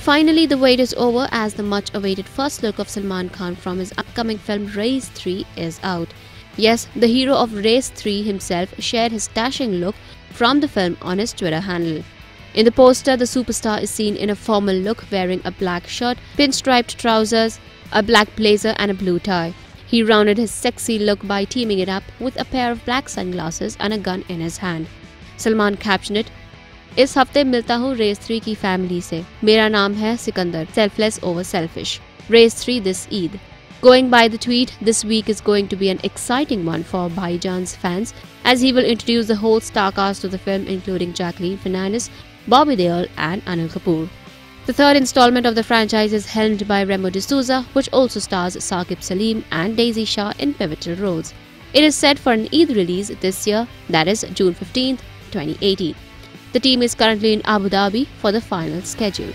Finally, the wait is over as the much awaited first look of Salman Khan from his upcoming film Race 3 is out. Yes, the hero of Race 3 himself shared his dashing look from the film on his Twitter handle. In the poster, the superstar is seen in a formal look wearing a black shirt, pinstriped trousers, a black blazer, and a blue tie. He rounded his sexy look by teaming it up with a pair of black sunglasses and a gun in his hand. Salman captioned it, इस हफ्ते मिलता हूँ race three की family से मेरा नाम है Sikandar selfless over selfish race three this Eid Going by the tweet, this week is going to be an exciting one for Bhaijaan's fans as he will introduce the whole star cast of the film, including Jacqueline Fernandez, Bobby Deol, and Anil Kapoor. The third installment of the franchise is helmed by Remo D'Souza, which also stars Saqib Saleem and Daisy Shah in pivotal roles. It is set for an Eid release this year, that is June 15, 2018. The team is currently in Abu Dhabi for the final schedule.